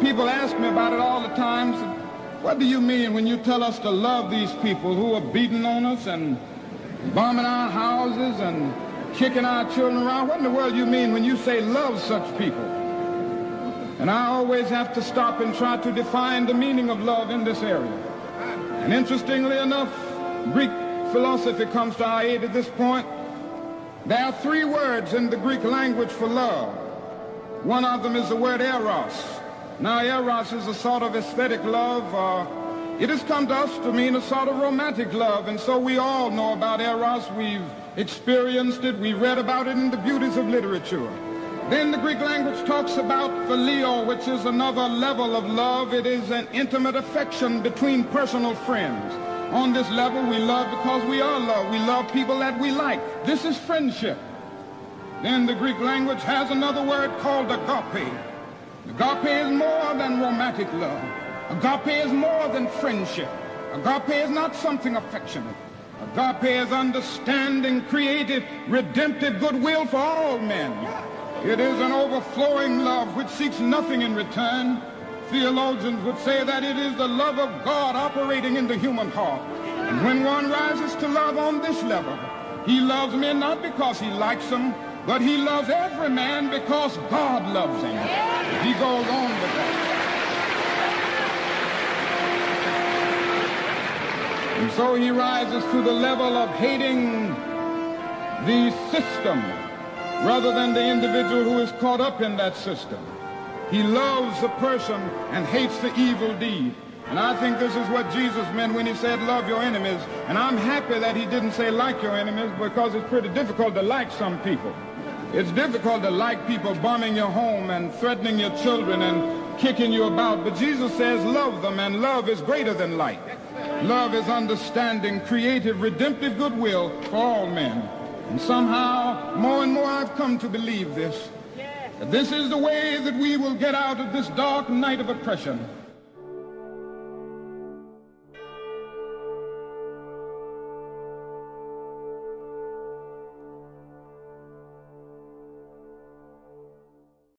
people ask me about it all the time. So what do you mean when you tell us to love these people who are beating on us and bombing our houses and kicking our children around? What in the world do you mean when you say love such people? And I always have to stop and try to define the meaning of love in this area. And interestingly enough, Greek philosophy comes to our aid at this point. There are three words in the Greek language for love. One of them is the word eros. Now, eros is a sort of aesthetic love. Uh, it has come to us to mean a sort of romantic love, and so we all know about eros. We've experienced it. We read about it in the beauties of literature. Then the Greek language talks about phileo, which is another level of love. It is an intimate affection between personal friends. On this level, we love because we are loved. We love people that we like. This is friendship. Then the Greek language has another word called agape. Agape is more than romantic love. Agape is more than friendship. Agape is not something affectionate. Agape is understanding, creative, redemptive goodwill for all men. It is an overflowing love which seeks nothing in return. Theologians would say that it is the love of God operating in the human heart. And when one rises to love on this level, he loves men not because he likes them, but he loves every man because God loves him. Goes on with that. And so he rises to the level of hating the system rather than the individual who is caught up in that system. He loves the person and hates the evil deed. And I think this is what Jesus meant when he said, love your enemies. And I'm happy that he didn't say like your enemies because it's pretty difficult to like some people. It's difficult to like people bombing your home and threatening your children and kicking you about. But Jesus says love them and love is greater than like. Love is understanding, creative, redemptive goodwill for all men. And somehow, more and more I've come to believe this. This is the way that we will get out of this dark night of oppression.